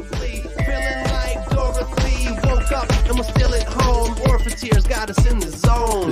horribly, feeling like Dorothy. Woke up and was still at home. Orphan tears got us in the zone.